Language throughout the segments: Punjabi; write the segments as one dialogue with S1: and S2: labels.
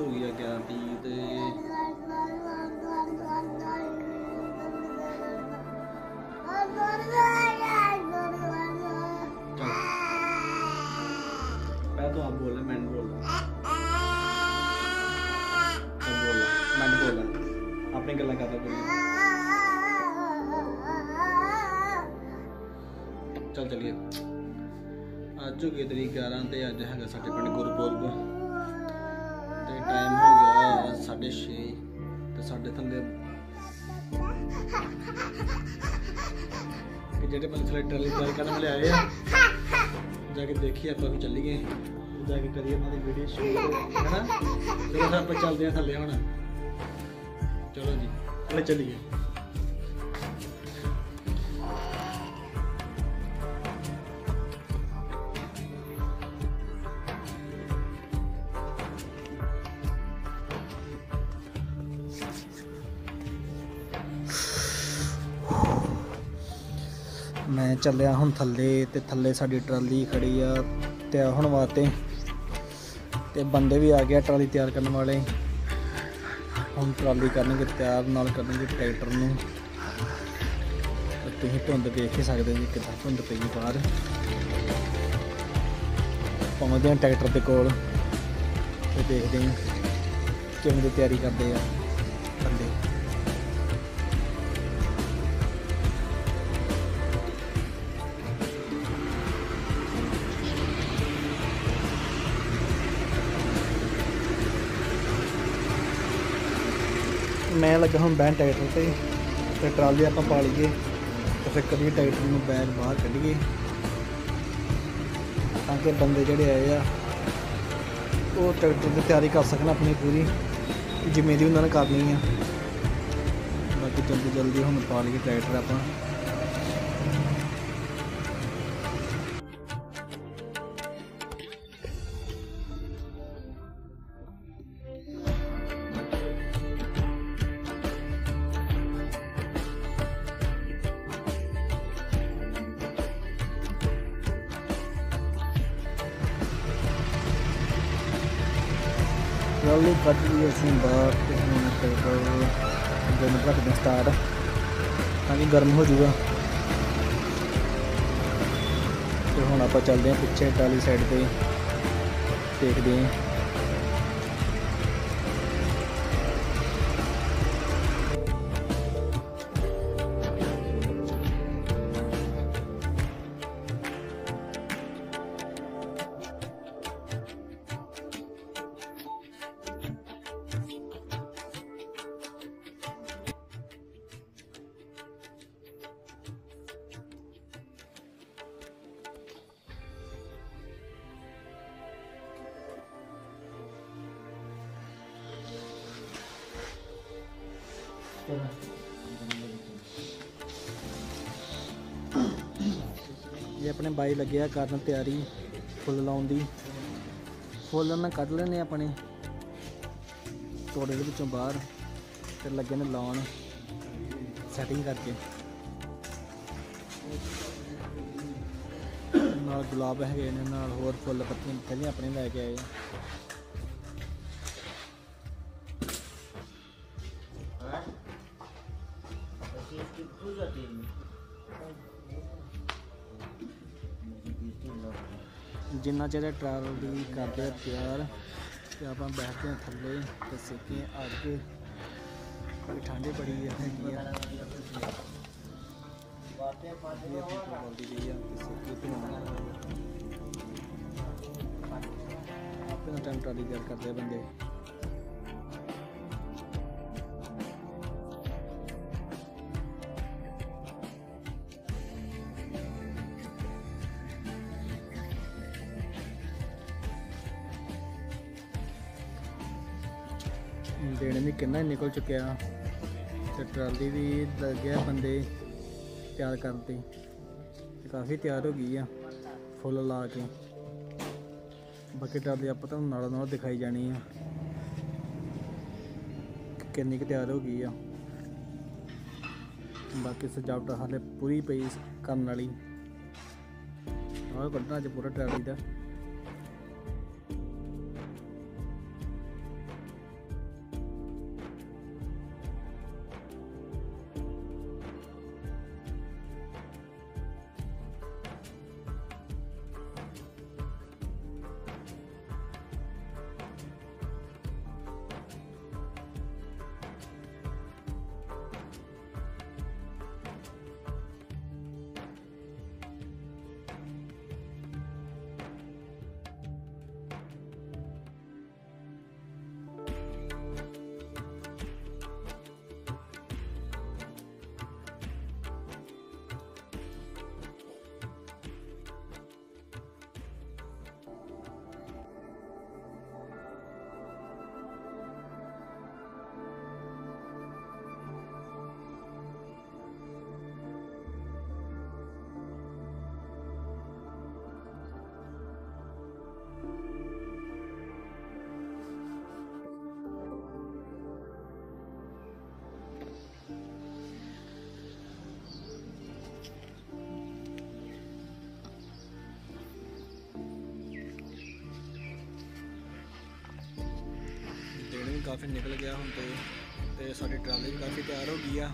S1: ਹੋ ਗਈ ਆ 11 ਤੀ ਤੇ ਚੱਲ ਪਹਿਲਾਂ ਤੂੰ ਆਪ ਬੋਲ ਮੈਂ ਨੀ ਬੋਲਦਾ। ਚੱਲ ਬੋਲ ਮੈਂ ਨੀ ਬੋਲਦਾ ਆਪਣੀ ਗੱਲਾਂ ਕਰਦਾ ਚੱਲ ਚਲੀਏ। ਅੱਜ ਹੋ ਗਈ ਤਰੀਕ 11 ਤੇ ਅੱਜ ਹੈਗਾ ਸਾਡੇ ਪਿੰਡ ਗੁਰਪੁਰਬ। ਟਾਈਮ ਹੋ ਗਿਆ 6:30 ਤੇ ਸਾਡੇ ਥੱਲੇ। ਕਿ ਜਿਹੜੇ ਬੰਦੇ ਥੱਲੇ ਟਰਾਲੀ ਤਿਆਰ ਕਰਨ ਵਾਲੇ ਆਏ ਆ, ਜਾ ਕੇ ਦੇਖੀਏ ਆਪਾਂ ਵੀ ਚੱਲੀਏ, ਜਾ ਕੇ ਕਰੀਏ ਉਹਨਾਂ ਦੀ ਵੀਡੀਓ ਸ਼ੂਟ ਹੈਨਾ? ਚਲੋ ਫਿਰ ਆਪਾਂ ਚੱਲਦੇ ਆ ਥੱਲੇ ਹੁਣ। ਚਲੋ ਜੀ, ਥੱਲੇ ਚੱਲੀਏ। ਚੱਲਿਆ ਹੁਣ ਥੱਲੇ ਤੇ ਥੱਲੇ ਸਾਡੀ ਟਰਾਲੀ ਖੜੀ ਆ ਤਿਆਰ ਹੋਣ ਵਾਸਤੇ ਤੇ ਬੰਦੇ ਵੀ ਆ ਗਿਆ ਟਰਾਲੀ ਤਿਆਰ ਕਰਨ ਵਾਲੇ। ਹੁਣ ਟਰਾਲੀ ਕਰਨਗੇ ਤਿਆਰ, ਨਾਲ ਕਰਨਗੇ ਟਰੈਕਟਰ ਨੂੰ। ਤੁਸੀਂ ਧੁੰਦ ਦੇਖ ਹੀ ਸਕਦੇ ਜੀ ਕਿੱਦਾਂ ਧੁੰਦ ਪਈ ਬਾਹਰ। ਪਹੁੰਚਦੇ ਹਾਂ ਟਰੈਕਟਰ ਦੇ ਕੋਲ ਤੇ ਦੇਖਦੇ ਹਾਂ ਕਿਵੇਂ ਦੀ ਤਿਆਰੀ ਕਰਦੇ ਆ। ਮੈਂ ਲੱਗਾ ਹੁਣ ਬੈਨ ਟਰੈਕਟਰ ਤੇ ਤੇ ਟਰਾਲੀ ਆਪਾਂ ਪਾ ਲਈਏ, ਤੇ ਫਿਰ ਕਦੀ ਟਰੈਕਟਰ ਨੂੰ ਬੈਗ ਬਾਹਰ ਕੱਢੀਏ, ਤਾਂ ਕਿ ਬੰਦੇ ਜਿਹੜੇ ਆਏ ਆ, ਉਹ ਟਰੈਕਟਰ ਦੀ ਤਿਆਰੀ ਕਰ ਸਕਣ ਆਪਣੀ ਪੂਰੀ ਜਿਵੇਂ ਦੀ ਉਹਨਾਂ ਨੇ ਕਰਨੀ ਆ। ਬਾਕੀ ਜਲਦੀ ਜਲਦੀ ਹੁਣ ਪਾ ਲਈਏ ਟਰੈਕਟਰ ਆਪਾਂ। ਹੁੰਦਾ ਲਈ ਅਸੀਂ ਬਾਹਰ ਤੇ ਹੁਣ ਟਰੈਕਟਰ ਦੋਨੋਂ ਰੱਖਦੇ ਸਟਾਰਟ ਤਾਂ ਕਿ ਗਰਮ ਹੋ ਜਾਊਗਾ। ਤੇ ਹੁਣ ਆਪਾਂ ਚੱਲਦੇ ਹਾਂ ਪਿੱਛੇ ਟਰਾਲੀ ਸਾਈਡ ਤੇ। ਦੇਖਦੇ ਹਾਂ। ਇਹ ਆਪਣੇ ਬਾਈ ਲੱਗਿਆ ਕਰਨ ਤਿਆਰੀ ਫੁੱਲ ਲਾਉਣ ਦੀ। ਫੁੱਲ ਨਾ ਕੱਢ ਲੈਣੇ ਆਪਣੇ ਤੋੜੇ ਦੇ ਵਿੱਚੋਂ ਬਾਹਰ ਤੇ ਲੱਗੇ ਨੇ ਲਾਉਣ ਸੈਟਿੰਗ ਕਰਕੇ। ਨਾਲ ਗੁਲਾਬ ਹੈਗੇ ਨੇ, ਨਾਲ ਹੋਰ ਫੁੱਲ ਪੱਤੀਆਂ ਪਹਿਲੇ ਆਪਣੇ ਲੈ ਕੇ ਆਏ ਆ। ਜਿੰਨਾ ਚਿਰ ਟਰੈਵਲ ਕਰਦੇ ਆ ਤਿਆਰ ਤੇ ਆਪਾਂ ਬੈਠਦੇ ਹਾਂ ਥੱਲੇ ਤੇ ਸੇਕੇ ਅੱਗ ਬੜੀ ਠੰਡੀ ਬੜੀ ਹੈਗੀ ਆ ਇਹ ਆਪਣੀ ਬੋਲਦੀ ਗਈ ਆ। ਤੇ ਸੇਕੇ ਤੇ ਆਪਣਾ ਟਾਈਮ ਟਰਾਲੀ ਤਿਆਰ ਕਰਦੇ ਬੰਦੇ। ਦਿਨ ਵੀ ਕਿੰਨਾ ਹੀ ਨਿਕਲ ਚੁੱਕਿਆ। ਤੇ ਟਰਾਲੀ ਵੀ ਲੱਗਿਆ ਬੰਦੇ ਤਿਆਰ ਕਰਨ ਤੇ ਕਾਫੀ ਤਿਆਰ ਹੋ ਗਈ ਆ, ਫੁੱਲ ਲਾ ਕੇ। ਬਾਕੀ ਟਰਾਲੀ ਆਪਾਂ ਤੁਹਾਨੂੰ ਨਾਲ ਨਾਲ ਦਿਖਾਈ ਜਾਣੀ ਆ। ਕਿੰਨੀ ਕੁ ਤਿਆਰ ਹੋ ਗਈ ਆ। ਬਾਕੀ ਸਜਾਵਟ ਹਾਲੇ ਪੂਰੀ ਪਈ ਕਰਨ ਵਾਲੀ। ਆਹ ਕੱਢਣਾ ਅੱਜ ਪੂਰਾ ਟਰਾਲੀ ਦਾ। ਕਾਫੀ ਨਿਕਲ ਗਿਆ ਹੁਣ ਤੇ ਤੇ ਸਾਡੀ ਟਰਾਲੀ ਵੀ ਕਾਫੀ ਤਿਆਰ ਹੋ ਗਈ ਆ।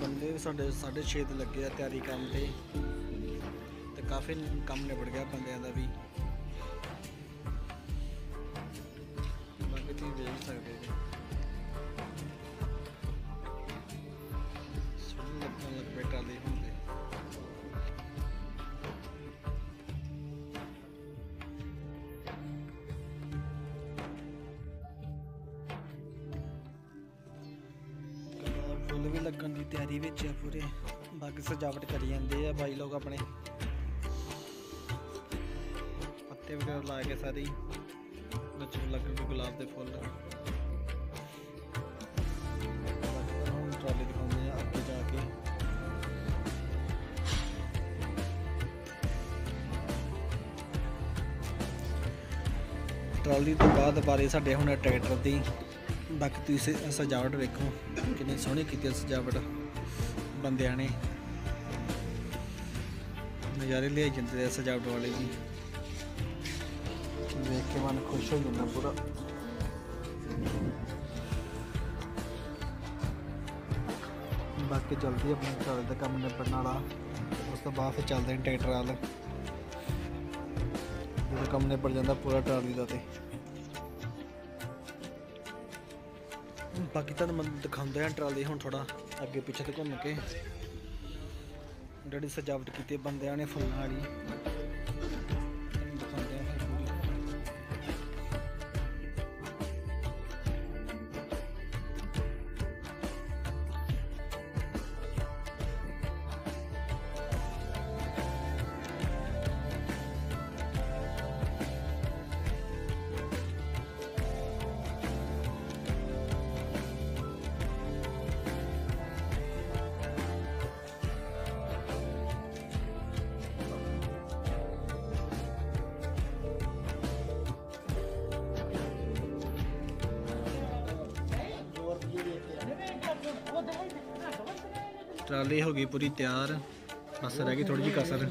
S1: ਬੰਦੇ ਵੀ ਸਾਡੇ 6:30 ਤੇ ਲੱਗੇ ਆ ਤਿਆਰੀ ਕੰਮ ਤੇ ਤੇ ਕਾਫੀ ਕੰਮ ਨਿਬੜ ਗਿਆ ਬੰਦਿਆਂ ਦਾ ਵੀ। ਪੱਤੇ ਵਗੈਰਾ ਲਾ ਕੇ ਸਾਰੀ ਵਿੱਚ ਲੱਗਣਗੇ ਗੁਲਾਬ ਦੇ ਫੁੱਲ। ਹੁਣ ਟਰਾਲੀ ਦਿਖਾਉਂਦੇ ਆ ਅੱਗੇ ਜਾ ਕੇ। ਟਰਾਲੀ ਤੋਂ ਬਾਅਦ ਬਾਰੇ ਸਾਡੇ ਹੁਣ ਟਰੈਕਟਰ ਦੀ ਬਾਕੀ ਤੁਸੀਂ ਸਜਾਵਟ ਵੇਖੋ, ਕਿੰਨੀ ਸੋਹਣੀ ਕੀਤੀ ਸਜਾਵਟ ਬੰਦਿਆਂ ਨੇ। ਨਜ਼ਾਰੇ ਲਿਆਈ ਜਾਂਦੇ ਆ ਸਜਾਵਟ ਵਾਲੇ ਵੀ। ਵੇਖ ਕੇ ਮਨ ਖੁਸ਼ ਹੋ ਜਾਂਦਾ ਪੂਰਾ ਬਾਕੀ ਜਲਦੀ ਆਪਣੇ ਘਰ ਦਾ ਕੰਮ ਨਿਬੜਨ ਵਾਲਾ। ਉਸ ਤੋਂ ਬਾਅਦ ਫਿਰ ਚੱਲਦੇ ਨੇ ਟਰੈਕਟਰ ਵਾਲ। ਜਦੋਂ ਕੰਮ ਨਿਬੜ ਜਾਂਦਾ ਪੂਰਾ ਟਰਾਲੀ ਦਾ ਤੇ। ਬਾਕੀ ਤੁਹਾਨੂੰ ਮੈਂ ਦਿਖਾਉਂਦਾ ਆ ਟਰਾਲੀ ਹੁਣ ਥੋੜਾ ਅੱਗੇ ਪਿੱਛੇ ਤੇ ਘੁੰਮ ਕੇ। ਜਿਹੜੀ ਸਜਾਵਟ ਕੀਤੀ ਬੰਦਿਆਂ ਨੇ ਫੁੱਲਾਂ ਵਾਲੀ। ਟਰਾਲੀ ਹੋ ਗਈ ਪੂਰੀ ਤਿਆਰ। ਬਸ ਰਹਿ ਗਈ ਥੋੜੀ ਜਿਹੀ ਕਸਰ।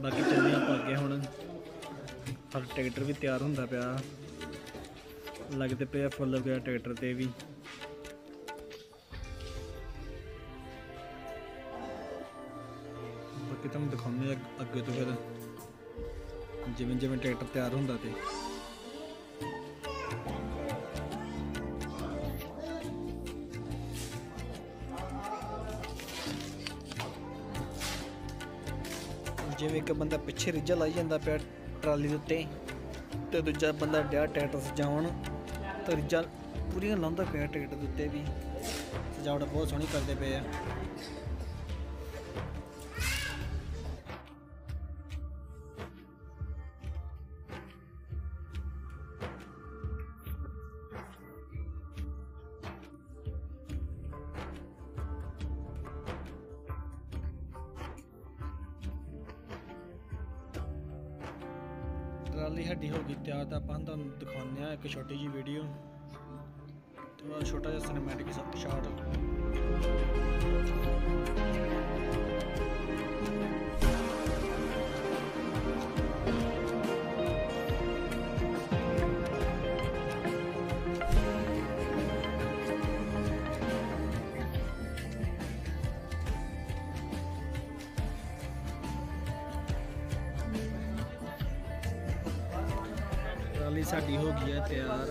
S1: ਬਾਕੀ ਚੱਲਦੇ ਆਪਾਂ ਅੱਗੇ ਹੁਣ। ਸਾਡਾ ਟਰੈਕਟਰ ਵੀ ਤਿਆਰ ਹੁੰਦਾ ਪਿਆ। ਲੱਗਦੇ ਪਏ ਫੁੱਲ ਵਗੈਰਾ ਟਰੈਕਟਰ ਤੇ ਵੀ। ਬਾਕੀ ਤੁਹਾਨੂੰ ਦਿਖਾਉਂਦੇ ਆ ਅੱਗੇ ਤੋਂ ਫਿਰ। ਜਿਵੇਂ ਜਿਵੇਂ ਟਰੈਕਟਰ ਤਿਆਰ ਹੁੰਦਾ ਤੇ। ਜਿਵੇਂ ਇੱਕ ਬੰਦਾ ਪਿੱਛੇ ਰਿੱਜਾ ਲਾਈ ਜਾਂਦਾ ਪਿਆ ਟਰਾਲੀ ਦੇ ਉੱਤੇ, ਤੇ ਦੂਜਾ ਬੰਦਾ ਡਿਆ ਟਰੈਕਟਰ ਸਜਾਉਣ, ਤੇ ਰਿੱਜਾ ਪੂਰੀਆਂ ਲਾਉਂਦਾ ਪਿਆ ਟਰੈਕਟਰ ਦੇ ਉੱਤੇ ਵੀ। ਸਜਾਵਟ ਬਹੁਤ ਸੋਹਣੀ ਕਰਦੇ ਪਏ ਆ। ਟਰਾਲੀ ਸਾਡੀ ਹੋ ਗਈ, ਤਿਆਰ ਤਾਂ ਆਪਾਂ ਤੁਹਾਨੂੰ ਦਿਖਾਉਂਦੇ ਆ ਇੱਕ ਛੋਟੀ ਜੀ ਵੀਡੀਓ ਥੋੜਾ ਛੋਟਾ ਜਿਹਾ ਸਿਨੇਮੈਟਿਕ ਸ਼ਾਟ ਟਰਾਲੀ ਸਾਡੀ ਹੋ ਗਈ ਹੈ ਤਿਆਰ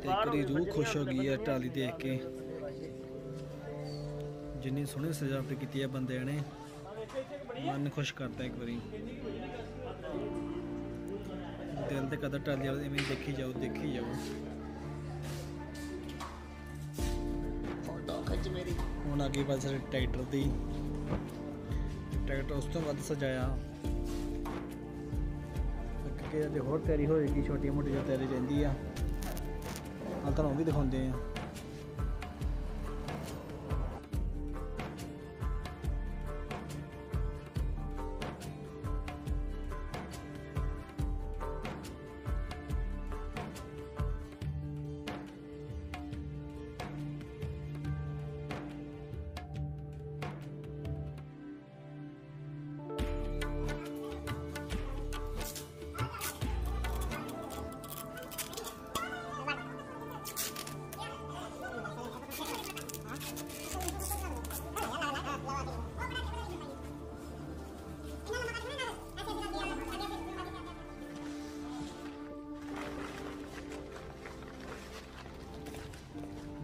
S1: ਤੇ ਕਰੀ ਰੂਹ ਖੁਸ਼ ਹੋ ਗਈ ਹੈ ਟਰਾਲੀ ਦੇਖ ਕੇ। ਜਿੰਨੀ ਸੋਹਣੀ ਸਜਾਵਟ ਕੀਤੀ ਹੈ ਬੰਦਿਆਂ ਨੇ ਮਨ ਖੁਸ਼ ਕਰਦਾ ਇੱਕ ਵਾਰੀ। ਦਿਲ ਤੇ ਕਦਰ ਟਰਾਲੀ ਵਾਲੇ ਐਵੇਂ ਦੇਖੀ ਜਾਓ ਦੇਖੀ ਜਾਓ। ਫੋਟੋ ਖਿੱਚ ਮੇਰੀ। ਹੁਣ ਅੱਗੇ ਬਸ ਟਰੈਕਟਰ ਦੀ। ਟਰੈਕਟਰ ਉਸ ਤੋਂ ਵੱਧ ਸਜਾਇਆ। ਅੱਗੇ ਅਜੇ ਹੋਰ ਤਿਆਰੀ ਹੋਏਗੀ, ਛੋਟੀ ਮੋਟੀ ਜਿਹੀ ਤਿਆਰੀ ਰਹਿੰਦੀ ਆ। ਹਾਲ ਤੁਹਾਨੂੰ ਉਹ ਵੀ ਦਿਖਾਉਂਦੇ ਆ।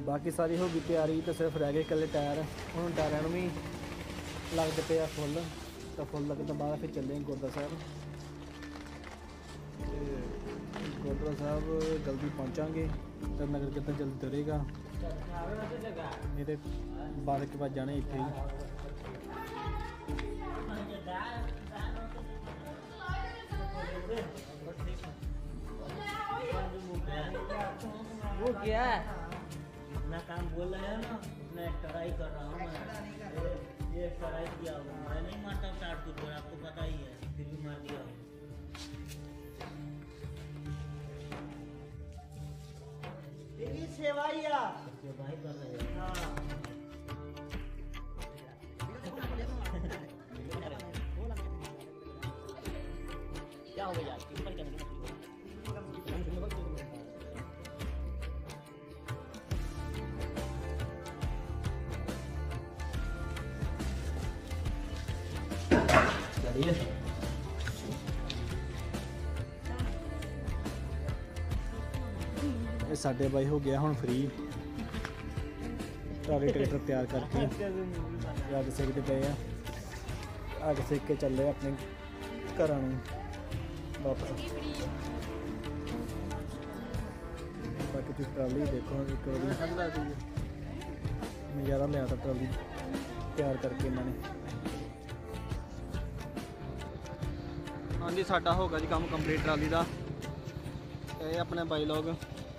S1: ਬਾਕੀ ਸਾਰੀ ਹੋ ਗਈ ਤਿਆਰੀ ਤੇ ਸਿਰਫ ਰਹਿ ਗਏ ਇਕੱਲੇ ਟਾਇਰ। ਹੁਣ ਟਾਇਰਾਂ ਨੂੰ ਵੀ ਲੱਗਦੇ ਪਏ ਆ ਫੁੱਲ, ਤਾਂ ਫੁੱਲ ਲੱਗਣ ਤੋਂ ਬਾਅਦ ਫਿਰ ਚੱਲੇ ਗੁਰਦੁਆਰਾ ਸਾਹਿਬ। ਗੁਰਦੁਆਰਾ ਸਾਹਿਬ ਜਲਦੀ ਪਹੁੰਚਾਂਗੇ, ਤਾਂ ਨਗਰ ਕਿਤਾ ਜਲਦੀ ਤੁਰੇਗਾ। ਮੇਰੇ ਤੇ ਬਾਅਦ ਕੇ ਬਾਅਦ ਜਾਣਾ ਇੱਥੇ ਹੀ।
S2: ਉਹ ਗਿਆ। है अपना काम बोल रहे हैं ना, मैं ट्राई कर रहा हूँ, मैं ये- ट्राई किया हूँ। मैं नहीं मारता चार टूट पर आपको पता ही है, फिर भी मार दिया। हूँ सेवाइया
S1: ਇਹ ਸਾਡੇ ਬਾਈ ਹੋ ਗਿਆ ਹੁਣ ਫ੍ਰੀ ਟਰਾਲੀ ਟਰੈਕਟਰ ਤਿਆਰ ਕਰਕੇ ਅੱਗ ਸੇਕਦੇ ਪਏ ਆ। ਅੱਗ ਸੇਕ ਕੇ ਚੱਲੇ ਆਪਣੇ ਘਰਾਂ ਨੂੰ ਵਾਪਸ। ਬਾਕੀ ਤੁਸੀਂ ਟਰਾਲੀ ਦੇਖੋ, ਇੱਕ ਵਾਰੀ ਨਜ਼ਾਰਾ ਲਿਆ ਤਾਂ ਟਰਾਲੀ ਤਿਆਰ ਕਰਕੇ ਇਹਨਾਂ ਨੇ। ਹਾਂਜੀ, ਸਾਡਾ ਹੋ ਗਿਆ ਜੀ ਕੰਮ ਕੰਪਲੀਟ ਟਰਾਲੀ ਦਾ। ਇਹ ਆਪਣੇ ਬਾਈ ਲੋਗ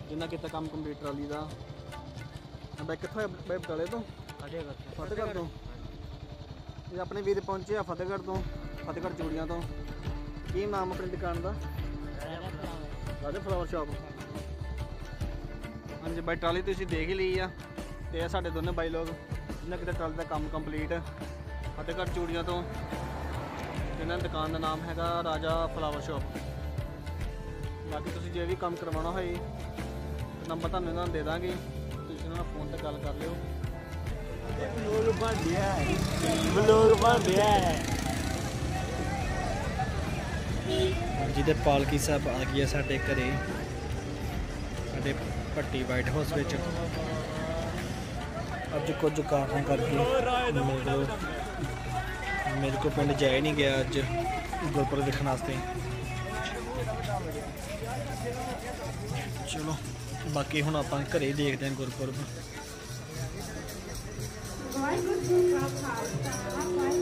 S1: ਜਿੰਨਾ ਕੀਤਾ ਕੰਮ ਕੰਪਲੀਟ ਟਰਾਲੀ ਦਾ। ਆ ਬਾਈ ਕਿੱਥੋਂ ਬਾਈ ਬਟਾਲੇ ਤੋਂ? ਫਤਿਹਗੜ੍ਹ ਤੋਂ। ਇਹ ਆਪਣੇ ਵੀਰ ਪਹੁੰਚੇ ਆ ਫਤਿਹਗੜ੍ਹ ਤੋਂ ਫਤਿਹਗੜ੍ਹ ਚੂੜੀਆਂ ਤੋਂ। ਕੀ ਨਾਮ ਆਪਣੀ ਦੁਕਾਨ ਦਾ? ਰਾਜਾ ਫਲਾਵਰ। ਸ਼ਾਪ। ਹਾਂਜੀ ਬਾਈ ਟਰਾਲੀ ਤੁਸੀਂ ਦੇਖ ਹੀ ਲਈ ਆ ਤੇ ਇਹ ਸਾਡੇ ਦੋਨੇ ਬਾਈ ਲੋਗ ਜਿਨ੍ਹਾਂ ਕਿਤੇ ਟਰਾਲੀ ਦਾ ਕੰਮ ਕੰਪਲੀਟ ਫਤਿਹਗੜ੍ਹ ਚੂੜੀਆਂ ਤੋਂ ਇਹਨਾਂ ਦੀ ਦੁਕਾਨ ਦਾ ਨਾਮ ਹੈਗਾ ਰਾਜਾ ਫਲਾਵਰ ਸ਼ਾਪ। ਬਾਕੀ ਤੁਸੀਂ ਜੇ ਵੀ ਕੰਮ ਕਰਵਾਉਣਾ ਹੋਏ ਨੰਬਰ ਤੁਹਾਨੂੰ ਇਹਨਾਂ ਨੂੰ ਦੇ ਦਾਂਗੇ ਤੁਸੀਂ ਇਹਨਾਂ ਨਾਲ ਫੋਨ ਤੇ ਗੱਲ ਕਰ ਲਿਓ।
S2: ਬਲੋਗ
S1: ਬਣ ਜਿਹਦੇ ਪਾਲਕੀ ਸਾਹਿਬ ਆ ਗਈ ਹੈ ਸਾਡੇ ਘਰੇ। ਸਾਡੇ ਪੱਟੀ ਵਾਈਟ ਹਾਊਸ ਵਿੱਚ। ਅੱਜ ਕੁਝ ਕਾਰਨਾਂ ਕਰਕੇ ਮੇਰੇ ਕੋਲ ਪਿੰਡ ਜਾਇ ਨਹੀਂ ਗਿਆ ਅੱਜ ਗੁਰਪੁਰ ਦੇਖਣ ਵਾਸਤੇ। ਬਾਕੀ ਹੁਣ ਆਪਾਂ ਘਰੇ ਹੀ ਦੇਖਦੇ ਹਾਂ ਗੁਰਪੁਰਬ।
S3: ਵਾਹਿਗੁਰੂ ਜੀ ਕਾ ਖਾਲਸਾ ਵਾਹਿਗੁਰੂ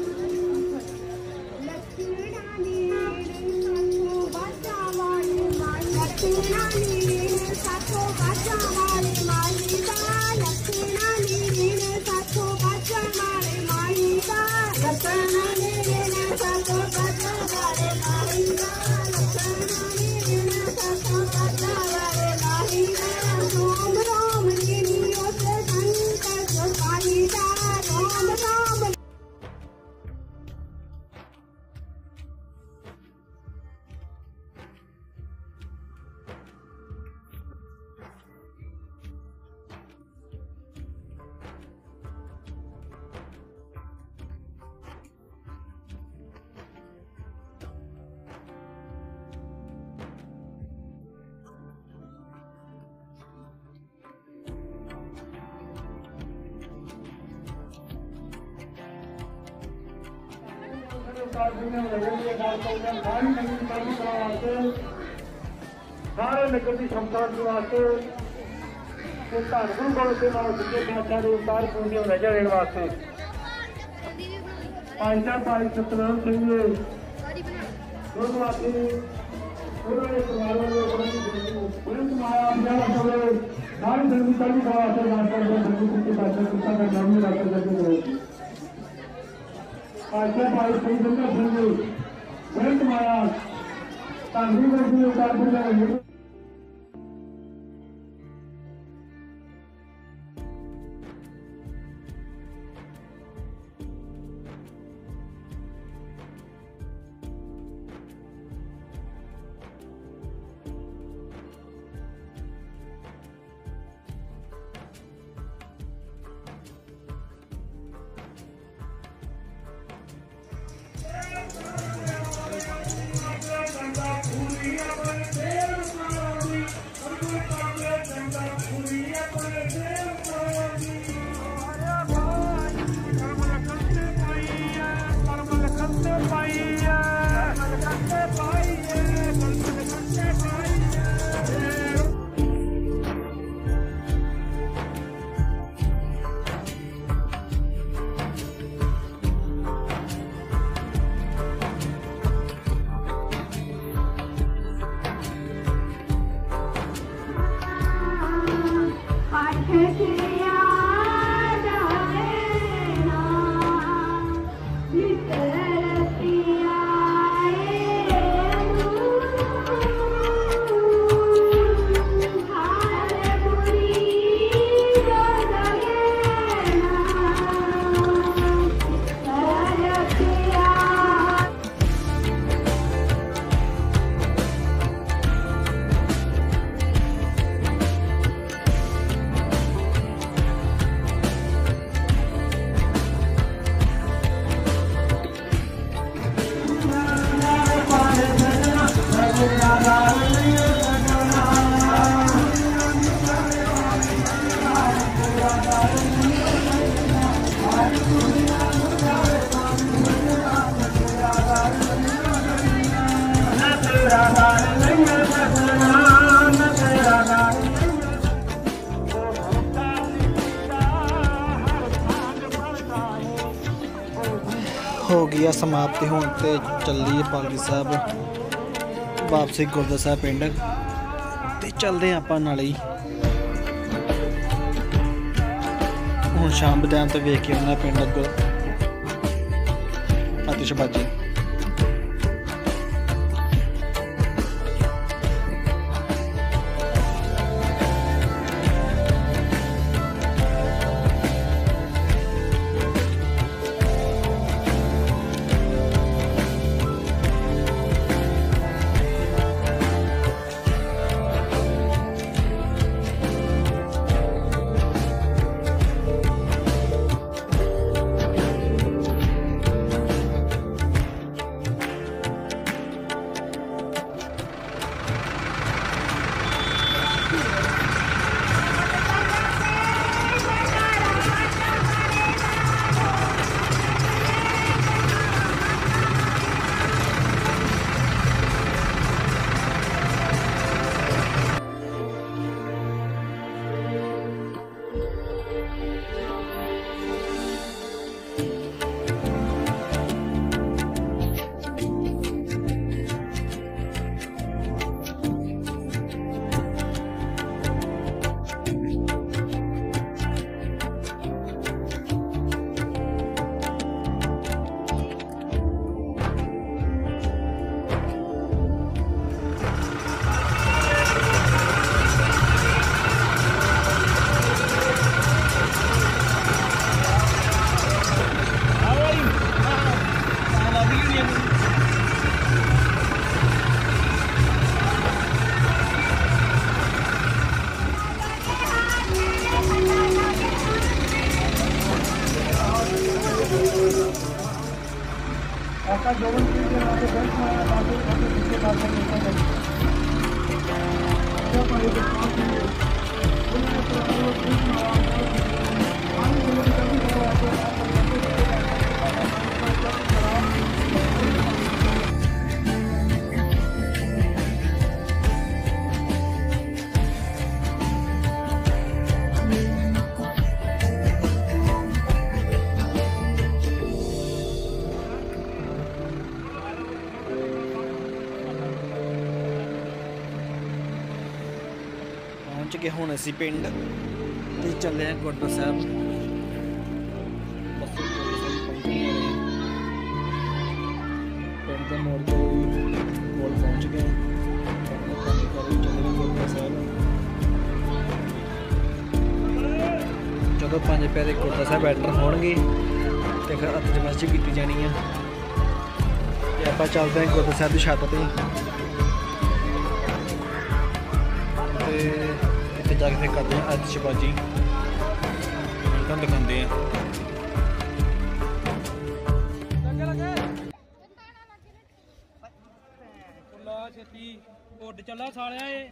S4: ਸਾਰੇ ਨਗਰ ਦੀ ਸੰਪਾਦਨ ਦੇ ਵਾਸਤੇ ਤੇ ਧੰਨ ਗੁਰੂ ਗੋਬਿੰਦ ਸਿੰਘ ਨਾਲ ਸਿੱਧੇ ਪਾਤਸ਼ਾਹ ਦੇ ਉਤਾਰ ਪੂੰਜੇ ਨਜ਼ਰ ਦੇਣ ਵਾਸਤੇ ਭਾਈ ਸਾਹਿਬ ਭਾਈ ਸਤਨਾਮ ਸਿੰਘ ਜੀ ਗੁਰਦੁਆਰੇ ਉਹਨਾਂ ਦੇ ਪਰਿਵਾਰਾਂ ਦੇ ਬੜੀ ਮਾਇਆ ਪਿਆਰ ਹੋਵੇ ਸਾਰੀ ਸੰਗਤਾਂ ਦੀ ਵਾਸਤੇ ਮਾਸਟਰ ਦੇ ਸੰਗਤ ਦੀ ਪਾਤਸ਼ਾਹ ਕਿਤਾ ਦਾ ਨਾਮ ਰੱਖ ਸਕਦੇ ਪਾਤਸ਼ਾਹ ਭਾਈ ਸਿੰਘ ਸਿੰਘ ਜੀ ਬੜੀ ਮਾਇਆ ਧੰਨ ਗੁਰੂ ਗੋਬਿੰਦ ਸਿੰਘ ਉਤਾਰ ਪੂੰਜੇ
S1: ਹੋ ਸਮਾਪਤੀ ਹੁਣ ਤੇ ਚੱਲੀ ਪਾਲਕੀ ਸਾਹਿਬ। ਵਾਪਸੀ ਗੁਰਦੁਆਰਾ ਸਾਹਿਬ ਪਿੰਡ। ਤੇ ਚੱਲਦੇ ਹਾਂ ਆਪਾਂ ਨਾਲੇ ਹੀ। ਹੁਣ ਸ਼ਾਮ ਦੇ ਟਾਈਮ ਤੇ ਵੇਖ ਕੇ ਉਹਨਾਂ ਪਿੰਡ ਅੱਗੋਂ। ਆਤਿਸ਼ਬਾਜ਼ੀ
S4: ਤਾਂ ਗਵਰਨਮੈਂਟ ਦੇ ਨਾਲ ਬੈਂਕ ਨਾਲ ਬਾਅਦ ਵਿੱਚ ਪਿੱਛੇ ਬਾਅਦ ਵਿੱਚ ਕੀਤਾ ਜਾਂਦਾ ਹੈ ਜੋ ਪਾਣੀ ਦੇ ਪਾਣੀ ਉਹਨਾਂ ਨੇ
S1: ਪ੍ਰੋਗਰਾਮ ਨੂੰ ਹੁਣ ਅਸੀਂ ਪਿੰਡ ਤੇ ਚੱਲੇ ਆ ਗੁਰਦੁਆਰਾ ਸਾਹਿਬ। ਪਿੰਡ ਦੇ ਮੋੜ ਤੇ ਕੋਲ ਪਹੁੰਚ ਗਏ। ਜਦੋਂ ਪੰਜ ਪਿਆਰੇ ਗੁਰਦੁਆਰਾ ਸਾਹਿਬ ਐਂਟਰ ਹੋਣਗੇ ਤੇ ਫਿਰ ਅਤਜਮਸਜੀ ਕੀਤੀ ਜਾਣੀ ਆ। ਤੇ ਆਪਾਂ ਚੱਲਦੇ ਹਾਂ ਗੁਰਦੁਆਰਾ ਸਾਹਿਬ ਦੀ ਛੱਤ ਤੇ। ਤੇ ਜਾ ਕੇ ਫਿਰ ਕਰਦੇ ਹਾਂ ਅਤਿਸ਼ਬਾਜ਼ੀ ਤੁਹਾਨੂੰ ਦਿਖਾਉਂਦੇ ਆ
S5: ਲਾ ਛੇਤੀ। ਉੱਡ ਚੱਲਾ ਸਾਲਿਆ ਏ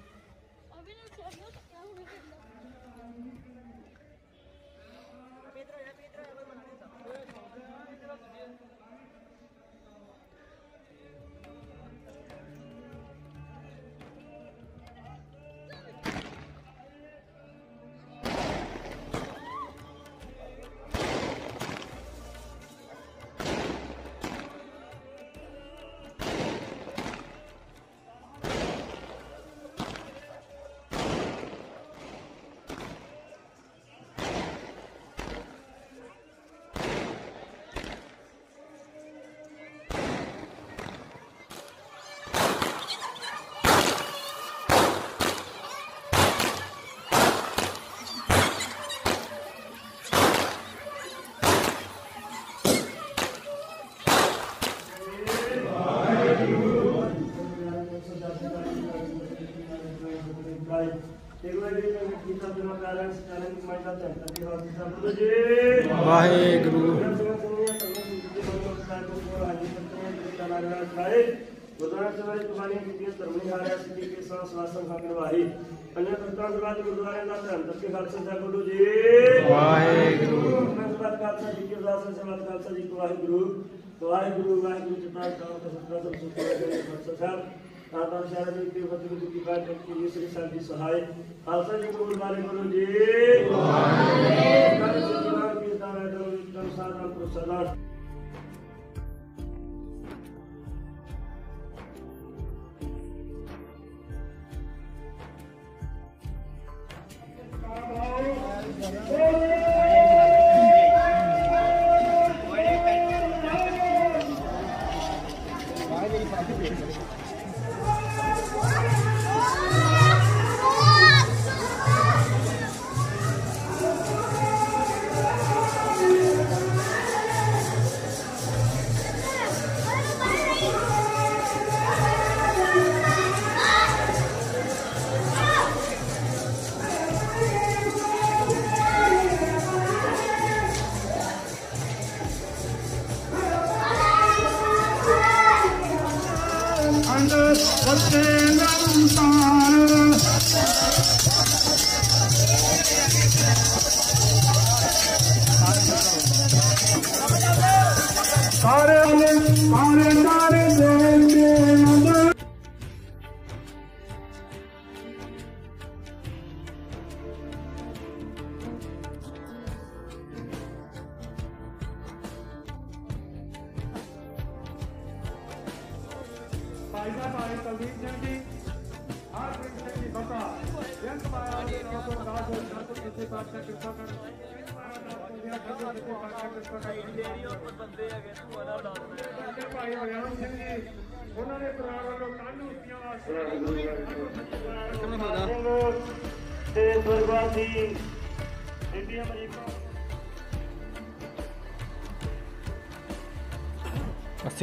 S1: ਵਾਹਿਗੁਰੂ।
S4: ਗੁਰਦੁਆਰਾ ਸਾਹਿਬ ਦੀ ਕਹਾਣੀ ਕੀਤੀ ਧਰਮੀ ਹਾਰਿਆ ਸਿੱਧੀ ਕੇ ਸਾਹ ਸਵਾਸਨ ਖਾਕਰ ਵਾਹੀ ਪੰਜਾਂ ਤਖਤਾਂ ਦੇ ਬਾਅਦ ਗੁਰਦੁਆਰੇ ਦਾ ਧਰਮ ਤੱਕੇ ਖਾਲਸਾ ਸਾਹਿਬ ਬੋਲੋ ਜੀ।
S1: ਵਾਹਿਗੁਰੂ।
S4: ਖਾਲਸਾ ਜੀ ਕੀ ਖਾਲਸਾ ਜੀ ਵਾਹਿਗੁਰੂ। ਵਾਹਿਗੁਰੂ ਵਾਹਿਗੁਰੂ ਜਪਾ ਕਾਮ ਦਾ ਸਭ ਵਾਹਿਗੁਰੂ ਖਾਲਸਾ ਸਾਹਿਬ। ਆਤਾ ਸ਼ਾਰ ਜੀ ਕੀ ਫਤਿਹ ਦੀ ਬਾਤ ਕਰਕੇ ਜੀ ਸ੍ਰੀ ਸਾਹਿਬ ਦੀ ਸਹਾਇ ਖਾਲਸਾ ਜੀ ਕੋਲ ਬਾਰੇ ਬੋਲੋ ਜੀ ਵਾਹਿਗੁਰੂ ਖਾਲਸਾ ਜੀ ਕੀ ਦਾਨ ਹੈ ਦਰੋ ਜੀ ਸਾਧਨ ਪ੍ਰਸਾਦਨ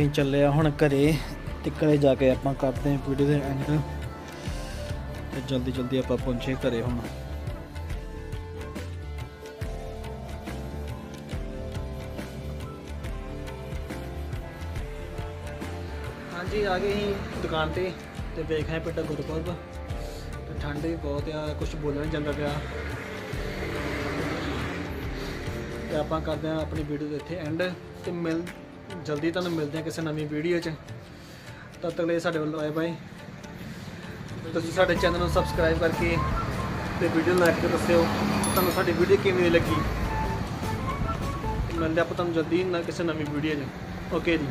S1: ਅਸੀਂ ਚੱਲੇ ਆ ਹੁਣ ਘਰੇ ਤੇ ਘਰੇ ਜਾ ਕੇ ਆਪਾਂ ਕਰਦੇ ਹਾਂ ਵੀਡੀਓ ਦੇ ਐਂਡ ਤੇ ਜਲਦੀ ਜਲਦੀ ਆਪਾਂ ਪਹੁੰਚੇ ਘਰੇ ਹੁਣ। ਹਾਂਜੀ, ਆ ਗਏ ਹੀ ਦੁਕਾਨ ਤੇ ਤੇ ਵੇਖ ਰਹੇ ਪਿੰਡ ਗੁਰਪੁਰਬ। ਤੇ ਠੰਡ ਵੀ ਬਹੁਤ ਆ ਕੁਝ ਬੋਲਣ ਨਹੀਂ ਜਾਂਦਾ ਪਿਆ। ਤੇ ਆਪਾਂ ਕਰਦੇ ਹਾਂ ਆਪਣੀ ਵੀਡੀਓ ਦੇ ਇੱਥੇ ਐਂਡ ਤੇ ਮਿਲ ਜਲਦੀ ਤੁਹਾਨੂੰ ਮਿਲਦੇ ਆ ਕਿਸੇ ਨਵੀਂ ਵੀਡੀਓ 'ਚ। ਤਦ ਤੱਕ ਲਈ ਸਾਡੇ ਵੱਲੋਂ ਆਏ ਬਾਈ। ਤੁਸੀਂ ਸਾਡੇ ਚੈਨਲ ਨੂੰ ਸਬਸਕ੍ਰਾਈਬ ਕਰਕੇ ਤੇ ਵੀਡੀਓ ਨੂੰ ਲਾਈਕ ਕੇ ਦੱਸਿਓ। ਤੁਹਾਨੂੰ ਸਾਡੀ ਵੀਡੀਓ ਕਿਵੇਂ ਲੱਗੀ? ਮਿਲਦੇ ਆਪਾਂ ਤੁਹਾਨੂੰ ਜਲਦੀ ਨਾ ਕਿਸੇ ਨਵੀਂ ਵੀਡੀਓ 'ਚ। ਓਕੇ ਜੀ।